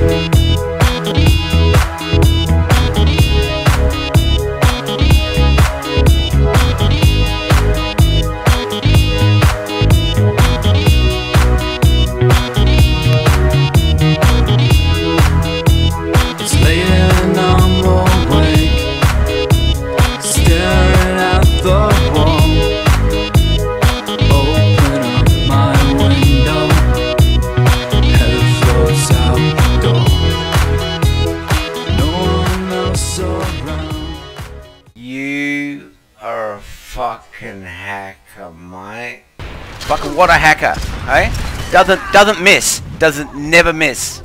Thank You are a fucking hacker, mate. Fucking what a hacker, hey? Doesn't doesn't miss. Doesn't never miss.